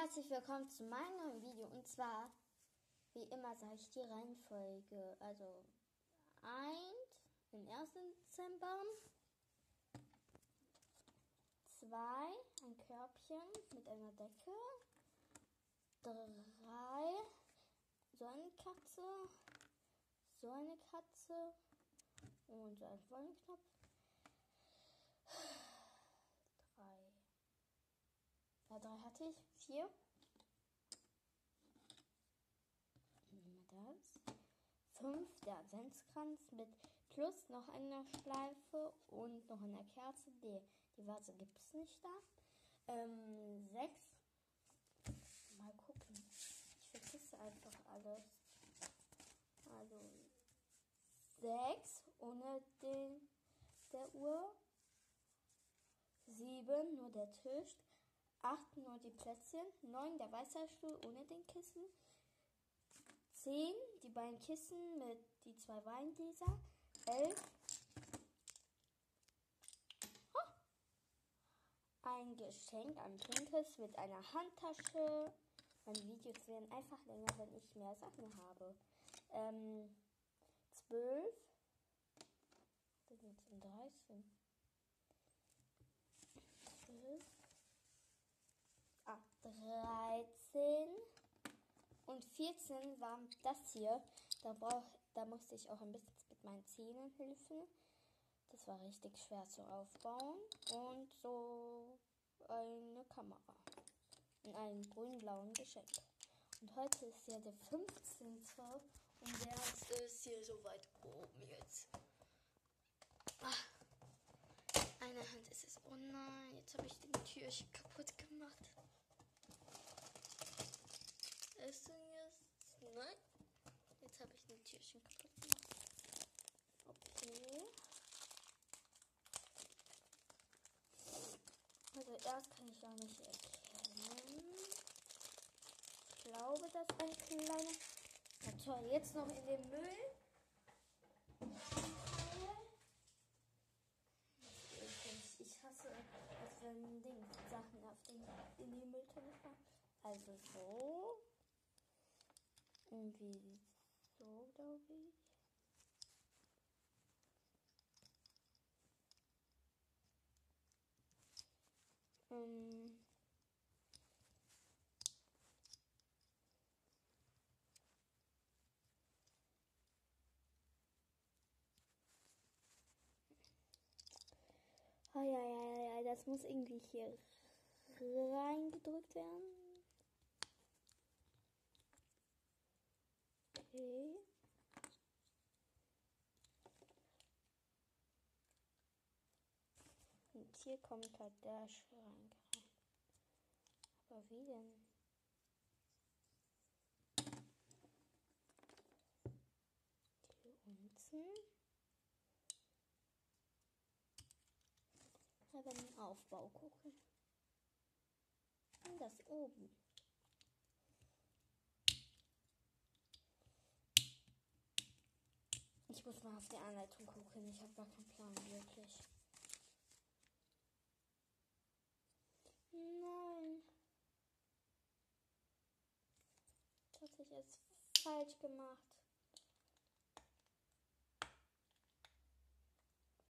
herzlich willkommen zu meinem neuen Video. Und zwar, wie immer, sage ich die Reihenfolge. Also 1 den 1. Dezember, 2 ein Körbchen mit einer Decke, 3 so eine Katze, so eine Katze und so ein Wollenknopf. 3 ja, drei hatte ich. Vier. Nehmen wir das. Fünf, der Adventskranz mit plus noch einer Schleife und noch einer Kerze. Die, die Vase gibt es nicht da. Ähm, sechs. Mal gucken. Ich vergesse einfach alles. Also sechs ohne den, der Uhr. Sieben nur der Tisch. 8 nur die Plätzchen, 9 der Weißerstuhl ohne den Kissen, 10 die beiden Kissen mit die zwei Weingläser, 11 oh, ein Geschenk an Trinkes mit einer Handtasche. Meine Videos werden einfach länger, wenn ich mehr Sachen habe. Ähm, 12 das sind 13. 12 13 und 14 war das hier. Da, brauch, da musste ich auch ein bisschen mit meinen Zähnen helfen. Das war richtig schwer zu aufbauen. Und so eine Kamera. In einem grün-blauen Geschenk. Und heute ist ja der 15. Und der ist hier so weit oben jetzt. Ach, eine Hand ist es. Oh nein, jetzt habe ich den Türchen kaputt gemacht. Essen jetzt? Nein. Jetzt habe ich ein Türchen kaputt gemacht. Okay. Also erst kann ich auch nicht erkennen. Ich glaube, das ist ein kleiner. Na toll, jetzt noch in den Müll. Ich hasse es, wenn Ding, Sachen auf den, in die Mülltonne fahren. Also so. Irgendwie so, glaube ich. Ähm. Oh, ja, ja, ja, das muss irgendwie hier reingedrückt werden. Okay. Und hier kommt halt der Schrank rein. Aber wie denn? Hier unten. Aber den Aufbau gucken. Und das oben. Muss mal auf die Anleitung gucken. Ich habe gar keinen Plan, wirklich. Nein. Das habe ich jetzt falsch gemacht.